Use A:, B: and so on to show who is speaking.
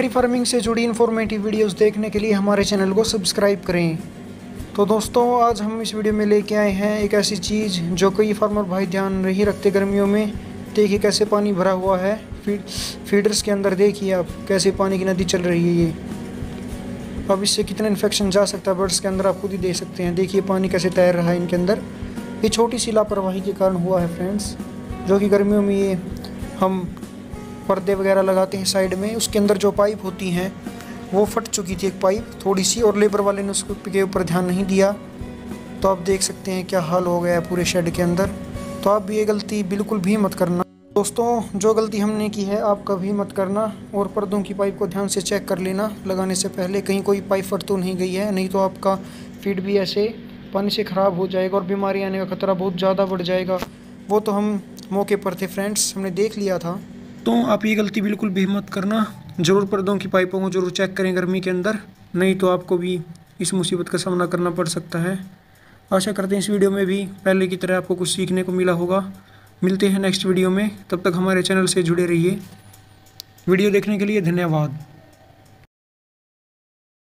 A: Poultry farming से जुड़ी informative videos देखने के लिए हमारे चैनल को सब्सक्राइब करें। तो दोस्तों, आज हम इस वीडियो में लेके आए हैं एक ऐसी चीज़ जो कई फार्मर भाई ध्यान नहीं रखते गर्मियों में। देखिए कैसे पानी भरा हुआ है। फ़ीड फीडर्स के अंदर देखिए आप कैसे पानी की नदी चल रही है ये। अब इससे कितना इन्फेक्शन जा सकता है? बर्ड्स के अंदर आप खुद ही देख सकते हैं। देखिए पानी कैसे तैर रहा है इनके अंदर। ये छोटी सी लापरवाही के कारण हुआ है फ्रेंड्स जो कि गर्मियों में ये हम पर्दे वगैरह लगाते हैं साइड में, उसके अंदर जो पाइप होती हैं, वो फट चुकी थी एक पाइप, थोड़ी सी, और लेबर वाले ने उसके ऊपर ध्यान नहीं दिया। तो आप देख सकते हैं क्या हाल हो गया है पूरे शेड के अंदर। तो आप भी ये गलती बिल्कुल भी मत करना। दोस्तों, जो गलती हमने की है, आप कभी मत करना, और पर्दों की पाइप को ध्यान से चेक कर लेना। लगाने से पहले कहीं कोई पाइप फट तो नहीं गई है, नहीं तो आपका फ़ीड भी ऐसे पानी से ख़राब हो जाएगा, और बीमारी आने का खतरा बहुत ज़्यादा बढ़ जाएगा। वो तो हम मौके पर थे फ्रेंड्स हमने देख लिया था। तो आप ये गलती बिल्कुल भी मत करना ज़रूर पर्दों की पाइपों को ज़रूर चेक करें गर्मी के अंदर। नहीं तो आपको भी इस मुसीबत का सामना करना पड़ सकता है। आशा करते हैं इस वीडियो में भी पहले की तरह आपको कुछ सीखने को मिला होगा। मिलते हैं नेक्स्ट वीडियो में। तब तक हमारे चैनल से जुड़े रहिए। वीडियो देखने के लिए धन्यवाद।